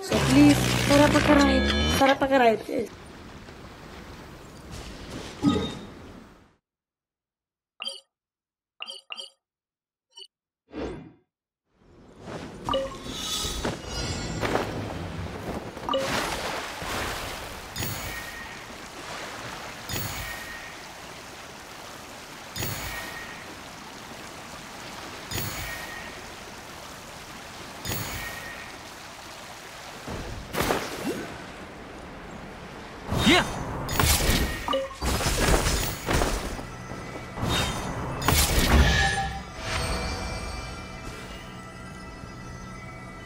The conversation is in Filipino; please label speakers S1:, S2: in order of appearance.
S1: So please, tara pagka-ride. Tara pagka-ride.